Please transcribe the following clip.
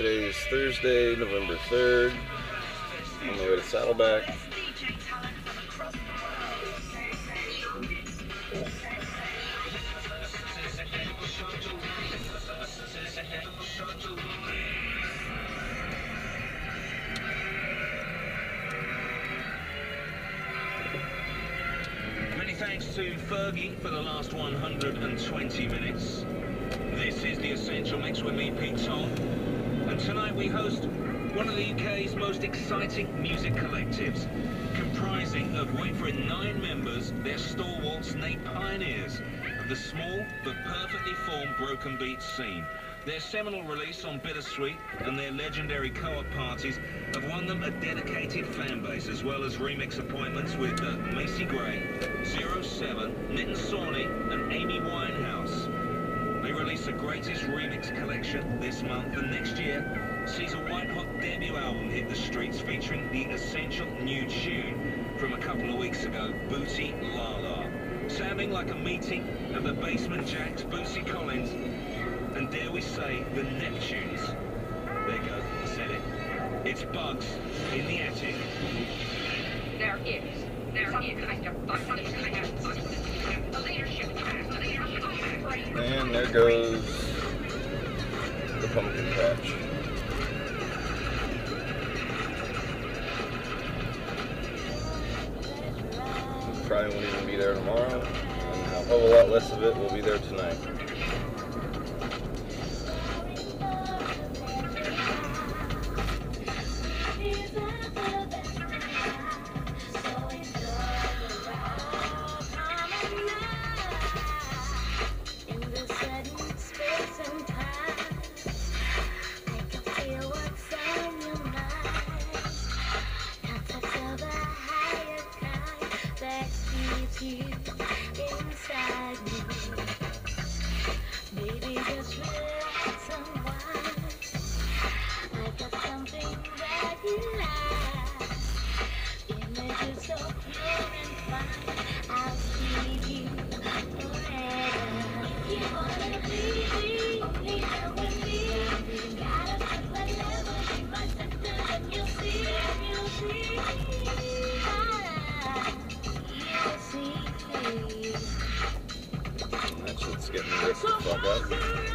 Today is Thursday, November 3rd. On the way to Saddleback. Many thanks to Fergie for the last 120 minutes. This is the Essential Mix with me, Pete Tong. Tonight we host one of the UK's most exciting music collectives, comprising of, wait for it, nine members, they're stalwarts, nay pioneers of the small but perfectly formed broken beat scene. Their seminal release on Bitasweet and their legendary co-op parties have won them a dedicated fan base, as well as remix appointments with uh, Macy Gray, Zero Seven, Nitin Sawhney, and Amy Winehouse. They greatest remix collection this month, and next year sees a white-hot debut album hit the streets featuring the essential new tune from a couple of weeks ago, Booty La La. Sounding like a meeting of the Basement Jaxx, Bootsy Collins, and dare we say, the Neptunes. There you go, said it. It's Bugz in the Attic. There is. There some is. kind of a leadership And there goes the pumpkin patch. Probably won't even be there tomorrow, and a whole lot less of it will be there tonight. inside me. Baby, just. I got something that you. Images so pure and fine. I'll see you forever. You wanna be, getting the fuck up.